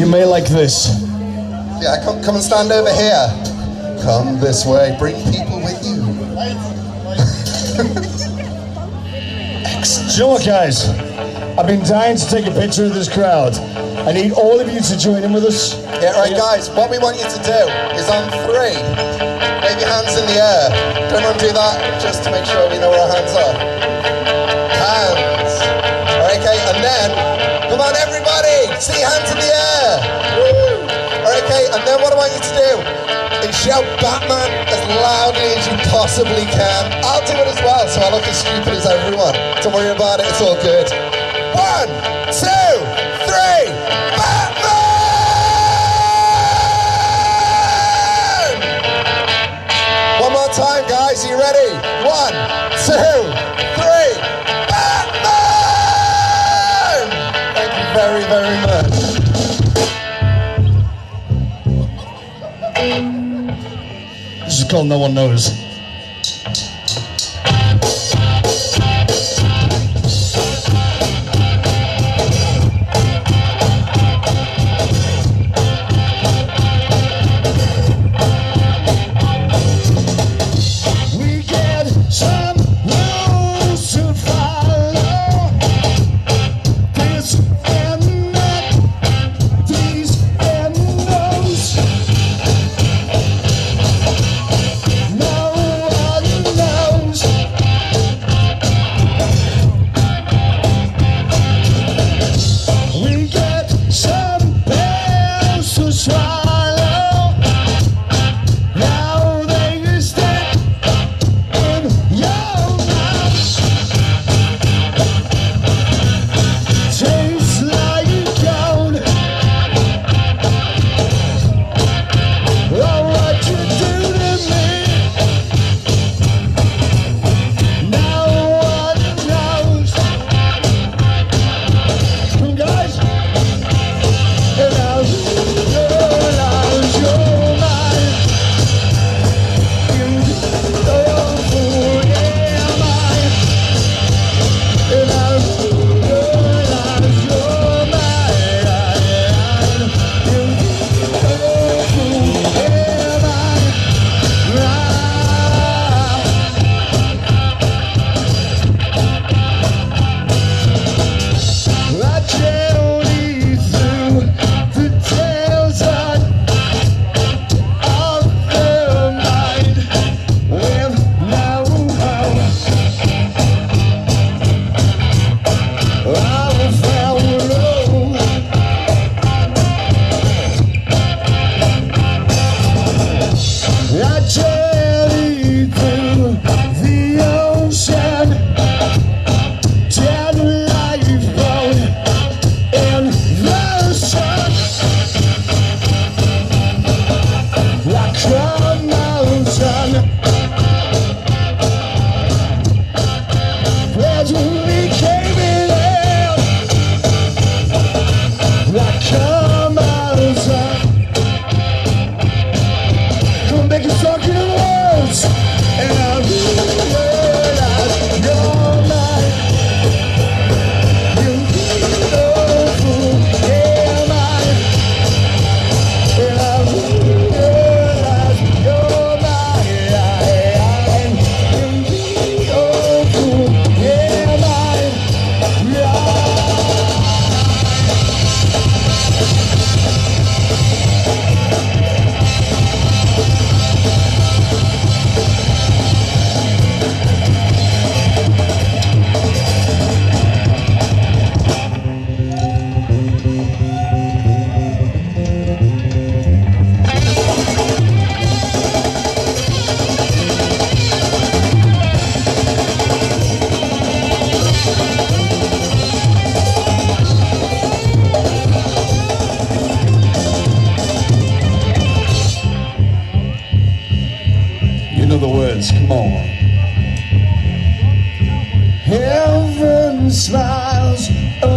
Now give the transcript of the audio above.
You may like this. Yeah, come, come and stand over here. Come this way. Bring people with you. You know what, guys? I've been dying to take a picture of this crowd. I need all of you to join in with us. Yeah, right, guys. What we want you to do is on three, wave your hands in the air. Don't want to do that just to make sure we know where our hands are. Shout Batman as loudly as you possibly can. I'll do it as well, so I look as stupid as everyone. Don't worry about it, it's all good. One, two, three, Batman! One more time, guys, are you ready? One, two, three, Batman! Thank you very, very much. Called No One Knows. Oh.